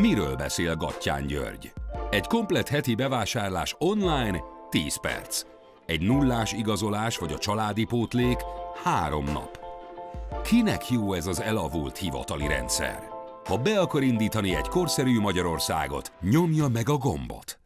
Miről beszél Gattyán György? Egy komplett heti bevásárlás online 10 perc. Egy nullás igazolás vagy a családi pótlék 3 nap. Kinek jó ez az elavult hivatali rendszer? Ha be akar indítani egy korszerű Magyarországot, nyomja meg a gombot.